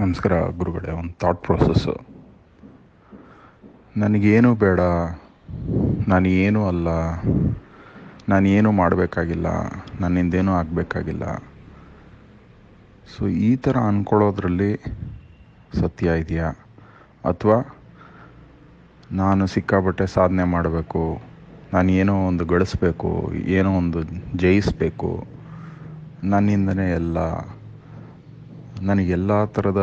ನಮಸ್ಕಾರ ಗುರುಗಳೇ, ಒಂದು ಥಾಟ್ ಪ್ರೊಸೆಸ್ಸು ನನಗೇನು ಬೇಡ ನಾನು ಏನೂ ಅಲ್ಲ ನಾನು ಏನೂ ಮಾಡಬೇಕಾಗಿಲ್ಲ, ನನ್ನಿಂದೇನೂ ಆಗಬೇಕಾಗಿಲ್ಲ. ಸೊ ಈ ಥರ ಅಂದ್ಕೊಳ್ಳೋದ್ರಲ್ಲಿ ಸತ್ಯ ಇದೆಯಾ? ಅಥವಾ ನಾನು ಸಿಕ್ಕಾಬಟ್ಟೆ ಸಾಧನೆ ಮಾಡಬೇಕು ನಾನು ಏನೋ ಒಂದು ಗಳಿಸ್ಬೇಕು, ಏನೋ ಒಂದು ಜಯಿಸಬೇಕು, ನನ್ನಿಂದನೇ ಎಲ್ಲ ನನಗೆಲ್ಲ ಥರದ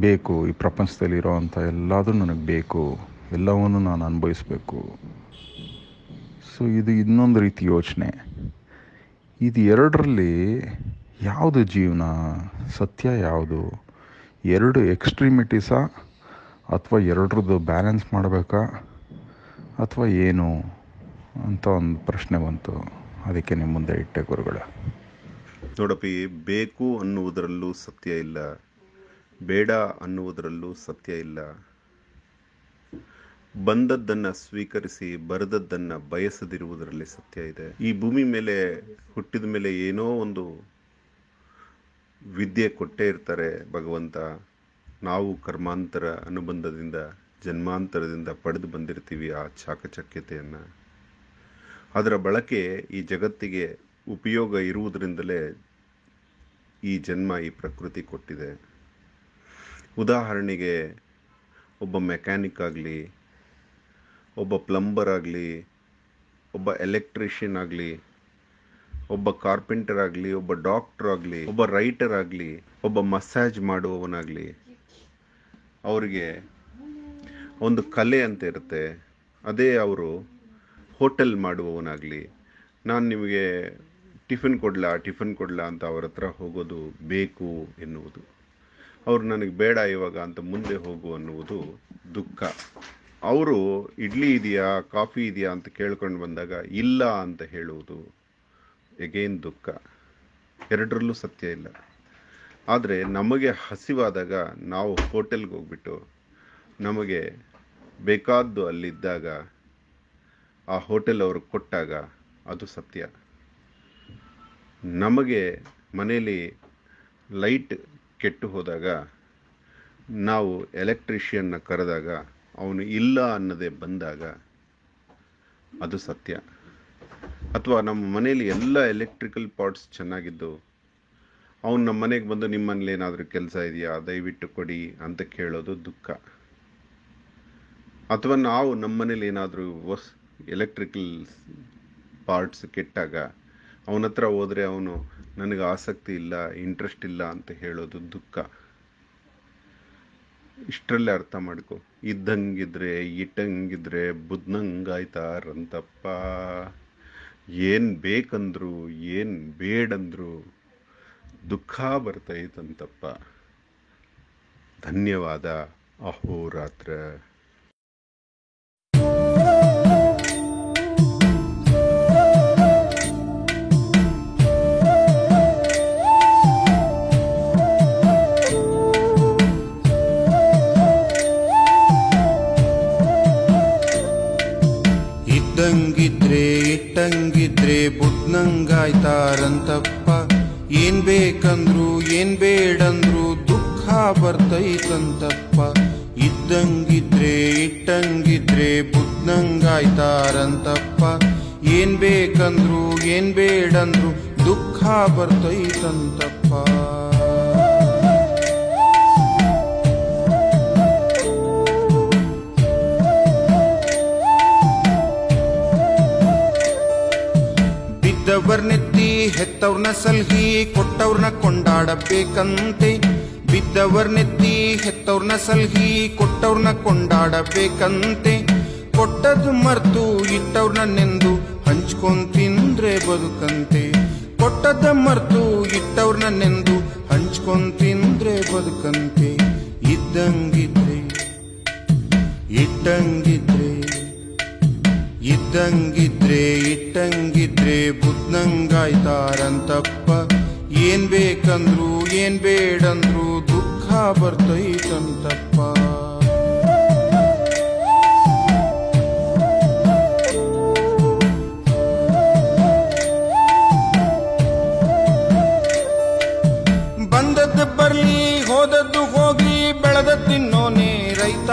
ಬೇಕು, ಈ ಪ್ರಪಂಚದಲ್ಲಿ ಇರೋವಂಥ ಎಲ್ಲದೂ ನನಗೆ ಬೇಕು, ಎಲ್ಲವನ್ನು ನಾನು ಅನುಭವಿಸ್ಬೇಕು. ಸೊ ಇದು ಇನ್ನೊಂದು ರೀತಿ ಯೋಚನೆ. ಇದು ಎರಡರಲ್ಲಿ ಯಾವುದು ಜೀವನ, ಸತ್ಯ ಯಾವುದು? ಎರಡು ಎಕ್ಸ್ಟ್ರೀಮಿಟೀಸಾ ಅಥವಾ ಎರಡರದ್ದು ಬ್ಯಾಲೆನ್ಸ್ ಮಾಡಬೇಕಾ? ಅಥವಾ ಏನು? ಅಂತ ಒಂದು ಪ್ರಶ್ನೆ ಬಂತು. ಅದಕ್ಕೆ ನಿಮ್ಮ ಮುಂದೆ ಇಟ್ಟೆ ಗುರುಗಳೇ. ನೋಡಪ್ಪಿ, ಬೇಕು ಅನ್ನುವುದರಲ್ಲೂ ಸತ್ಯ ಇಲ್ಲ, ಬೇಡ ಅನ್ನುವುದರಲ್ಲೂ ಸತ್ಯ ಇಲ್ಲ. ಬಂದದ್ದನ್ನು ಸ್ವೀಕರಿಸಿ, ಬರೆದದ್ದನ್ನು ಬಯಸದಿರುವುದರಲ್ಲಿ ಸತ್ಯ ಇದೆ. ಈ ಭೂಮಿ ಮೇಲೆ, ಹುಟ್ಟಿದ ಮೇಲೆ ಏನೋ ಒಂದು ವಿದ್ಯೆ ಕೊಟ್ಟೇ ಇರ್ತಾರೆ ಭಗವಂತ. ನಾವು ಕರ್ಮಾಂತರ ಅನುಬಂಧದಿಂದ, ಜನ್ಮಾಂತರದಿಂದ ಪಡೆದು ಬಂದಿರ್ತೀವಿ ಆ ಚಾಕಚಕ್ಯತೆಯನ್ನು. ಅದರ ಬಳಕೆ ಈ ಜಗತ್ತಿಗೆ ಉಪಯೋಗ ಇರುವುದರಿಂದಲೇ ಈ ಜನ್ಮ ಈ ಪ್ರಕೃತಿ ಕೊಟ್ಟಿದೆ. ಉದಾಹರಣೆಗೆ ಒಬ್ಬ ಮೆಕ್ಯಾನಿಕ್ ಆಗಲಿ, ಒಬ್ಬ ಪ್ಲಂಬರ್ ಆಗಲಿ, ಒಬ್ಬ ಎಲೆಕ್ಟ್ರಿಷಿಯನ್ ಆಗಲಿ, ಒಬ್ಬ ಕಾರ್ಪೆಂಟರ್ ಆಗಲಿ, ಒಬ್ಬ ಡಾಕ್ಟರ್ ಆಗಲಿ, ಒಬ್ಬ ರೈಟರ್ ಆಗಲಿ, ಒಬ್ಬ ಮಸಾಜ್ ಮಾಡುವವನಾಗಲಿ, ಅವರಿಗೆ ಒಂದು ಕಲೆ ಅಂತ ಇರುತ್ತೆ. ಅದೇ ಅವರು ಹೋಟೆಲ್ ಮಾಡುವವನಾಗಲಿ. ನಾನು ನಿಮಗೆ ಟಿಫಿನ್ ಕೊಡಲಾ, ಟಿಫನ್ ಕೊಡಲಾ ಅಂತ ಅವ್ರ ಹತ್ರ ಹೋಗೋದು ಬೇಕು ಎನ್ನುವುದು. ಅವ್ರು ನನಗೆ ಬೇಡ ಇವಾಗ ಅಂತ ಮುಂದೆ ಹೋಗು ಅನ್ನುವುದು ದುಃಖ. ಅವರು ಇಡ್ಲಿ ಇದೆಯಾ, ಕಾಫಿ ಇದೆಯಾ ಅಂತ ಕೇಳ್ಕೊಂಡು ಬಂದಾಗ ಇಲ್ಲ ಅಂತ ಹೇಳುವುದು ಎಗೇನ್ ದುಃಖ. ಎರಡರಲ್ಲೂ ಸತ್ಯ ಇಲ್ಲ. ಆದರೆ ನಮಗೆ ಹಸಿವಾದಾಗ ನಾವು ಹೋಟೆಲ್ಗೆ ಹೋಗ್ಬಿಟ್ಟು ನಮಗೆ ಬೇಕಾದ್ದು ಅಲ್ಲಿದ್ದಾಗ ಆ ಹೋಟೆಲ್ ಅವರು ಕೊಟ್ಟಾಗ ಅದು ಸತ್ಯ. ನಮಗೆ ಮನೆಯಲ್ಲಿ ಲೈಟ್ ಕೆಟ್ಟು ಹೋದಾಗ, ನಾವು ಎಲೆಕ್ಟ್ರಿಷಿಯನ್ನ ಕರೆದಾಗ, ಅವನು ಇಲ್ಲ ಅನ್ನೋದೇ ಬಂದಾಗ ಅದು ಸತ್ಯ. ಅಥವಾ ನಮ್ಮ ಮನೆಯಲ್ಲಿ ಎಲ್ಲ ಎಲೆಕ್ಟ್ರಿಕಲ್ ಪಾರ್ಟ್ಸ್ ಚೆನ್ನಾಗಿದ್ದು, ಅವನು ನಮ್ಮ ಮನೆಗೆ ಬಂದು ನಿಮ್ಮ ಮನೇಲಿ ಏನಾದರೂ ಕೆಲಸ ಇದೆಯಾ, ದಯವಿಟ್ಟು ಕೊಡಿ ಅಂತ ಕೇಳೋದು ದುಃಖ. ಅಥವಾ ನಾವು ನಮ್ಮ ಮನೇಲಿ ಏನಾದರೂ ಎಲೆಕ್ಟ್ರಿಕಲ್ ಪಾರ್ಟ್ಸ್ ಕೆಟ್ಟಾಗ ಅವನ ಹತ್ರ ಹೋದರೆ ಅವನು, ನನಗೆ ಆಸಕ್ತಿ ಇಲ್ಲ ಇಂಟ್ರೆಸ್ಟ್ ಇಲ್ಲ ಅಂತ ಹೇಳೋದು ದುಃಖ. ಇಷ್ಟರಲ್ಲೇ ಅರ್ಥ ಮಾಡ್ಕೊ. ಇದ್ದಂಗಿದ್ರೆ, ಇಟ್ಟಂಗಿದ್ರೆ ಬುದ್ಧಂಗಾಯ್ತಾರಂತಪ್ಪ ಏನು ಬೇಕಂದ್ರು, ಏನು ಬೇಡಂದ್ರು, ದುಃಖ ಬರ್ತೈತಂತಪ್ಪ. ಧನ್ಯವಾದ, ಅಹೋರಾತ್ರ. ಇದ್ದಂಗಿದ್ರೆ ಇಟ್ಟಂಗಿದ್ರೆ ಬುದ್ನಂಗಾಯ್ತಾರಂತಪ್ಪ. ಏನ್ ಬೇಕಂದ್ರು, ಏನ್ ಬೇಡಂದ್ರು ದುಃಖ ಬರ್ತೈತಂತಪ್ಪ. ಇದ್ದಂಗಿದ್ರೆ, ಇಟ್ಟಂಗಿದ್ರೆ ಬುದ್ನಂಗಾಯ್ತಾರಂತಪ್ಪ. ಏನ್ ಬೇಕಂದ್ರು, ಏನ್ ಬೇಡಂದ್ರು ದುಃಖ ಬರ್ತೈತಂತಪ್ಪ. ಹೆತ್ತವ್ರನ್ನ ಸಲಹಿ ಕೊಟ್ಟವ್ರನ್ನ ಕೊಂಡಾಡಬೇಕಂತೆ. ಬಿದ್ದವರ್ನೆತ್ತಿ ಹೆತ್ತವ್ರನ್ನ ಸಲಹಿ ಕೊಟ್ಟವ್ರನ್ನ ಕೊಂಡಾಡಬೇಕಂತೆ. ಕೊಟ್ಟದ್ದು ಮರ್ತು ಇಟ್ಟವ್ರನ್ನ ನೆಂದು ಹಂಚ್ಕೊಂಡ್ ತಿಂದ್ರೆ ಬದುಕಂತೆ. ಕೊಟ್ಟದ ಮರ್ತು ಇಟ್ಟವ್ರನ್ನ ನೆಂದು ಹಂಚ್ಕೊಂಡ್ ತಿಂದ್ರೆ ಬದುಕಂತೆ. ಬುದ್ನಂಗಾಯ್ತಾರಂತಪ್ಪ ಏನ್ ಬೇಕಂದ್ರು, ಏನ್ ಬೇಡಂದ್ರು ದುಃಖ ಬರ್ತೈತಂತಪ್ಪ. ಬಂದದ್ದು ಬರ್ಲಿ, ಹೋದದ್ದು ಹೋಗಿ ಬೆಳೆದ ತಿನ್ನೋನೆ ರೈತ.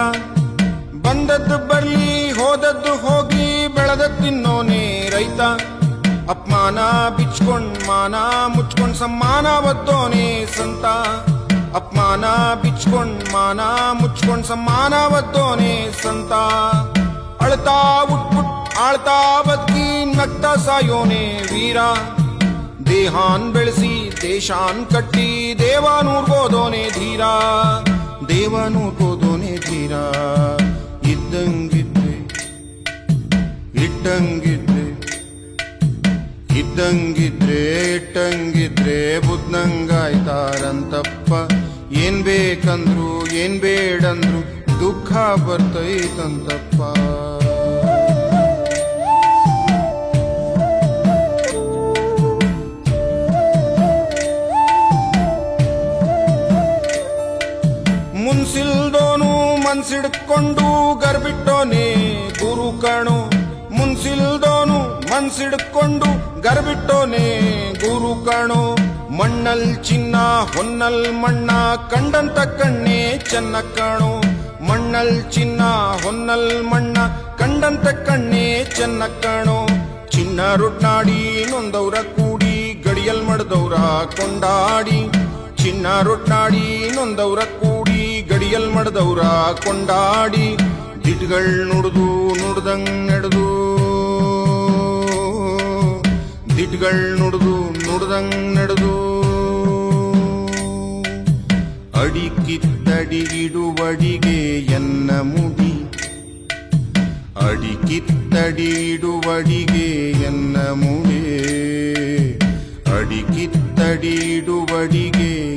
ಬಂದದ್ದು ಬರ್ಲಿ, ಹೋದದ್ದು ಹೋಗಿ ಬೆಳೆದ ತಿನ್ನೋನೆ ರೈತ. ಅಪಮಾನ ಬಿಚ್ಕೊಂಡ್ ಮಾನ ಮುಚ್ಕೊಂಡ್ ಸಮ್ಮಾನ ಒದ್ದೋನೆ ಸಂತ ಅಪಮಾನ ಬಿಚ್ಕೊಂಡ್ ಮಾನ ಮುಚ್ಕೊಂಡ್ ಸಮ್ಮಾನ ಒದ್ದೋನೆ ಸಂತ ಅಳ್ತಾ ಉಟ್ಬಿಟ್ ಆಳ್ತಾ ಬದುಕಿ ನಗ್ತಾ ಸಾಯೋನೆ ವೀರ ದೇಹಾನ್ ಬೆಳೆಸಿ ದೇಶಾನ್ ಕಟ್ಟಿ ದೇವಾನೂರ್ಗೋದೋನೆ ಧೀರ ದೇವಾನೂರ್ಗೋದೋನೆ ಧೀರ ಇದ್ದಂಗಿದ್ರೆ ಇಟ್ಟಂಗಿದ್ರೆ ಇದ್ದಂಗಿದ್ರೆ ಇಟ್ಟಂಗಿದ್ರೆ ಬುದ್ಧಂಗಾಯ್ತಾರಂತಪ್ಪ. ಏನ್ ಬೇಕಂದ್ರು, ಏನ್ ಬೇಡಂದ್ರು ದುಃಖ ಬರ್ತೈತಂತಪ್ಪ. ಮುನ್ಸಿಲ್ದೋನು ಮನ್ಸಿಡ್ಕೊಂಡು ಗರ್ಬಿಟ್ಟೋನೇ ಗುರು ಕಣು. ಮುನ್ಸಿಲ್ದೋನು ಮನ್ಸಿಡ್ಕೊಂಡು ಗರ್ಬಿಟ್ಟೋನೆ ಗುರು ಕಣು. ಮಣ್ಣಲ್ ಚಿನ್ನ, ಹೊನ್ನಲ್ ಮಣ್ಣ, ಕಂಡಂತ ಕಣ್ಣೆ ಚೆನ್ನ ಕಾಣೋ. ಮಣ್ಣಲ್ ಚಿನ್ನ, ಹೊನ್ನಲ್ ಮಣ್ಣ, ಕಂಡಂತ ಕಣ್ಣೆ ಚೆನ್ನ ಕಾಣೋ. ಚಿನ್ನ ರೊಟ್ನಾಡಿ ನೊಂದವ್ರ ಕೂಡಿ, ಗಡಿಯಲ್ ಮಡ್ದವ್ರ ಕೊಂಡಾಡಿ. ಚಿನ್ನ ರೊಟ್ನಾಡಿ ನೊಂದವ್ರ ಕೂಡಿ, ಗಡಿಯಲ್ ಮಡ್ದವ್ರ ಕೊಂಡಾಡಿ. ದಿಟ್ಗಳ್ ನುಡ್ದು, ನುಡ್ದಂಗ್ ನಡೆದು. ದಿಟ್ಗಳ್ ನುಡ್ದು ನುಡ್ದಂಗ್ ನಡೆದು. ಅಡಿಕಿತ್ತಡಿಗಿಡುವಡಿಗೆ ಎನ್ನ ಮುಡಿ. ಅಡಿಕಿತ್ತಡಿಡುವಡಿಗೆ ಎನ್ನ ಮುಡಿ. ಅಡಿಕಿತ್ತಡಿಡುವಡಿಗೆ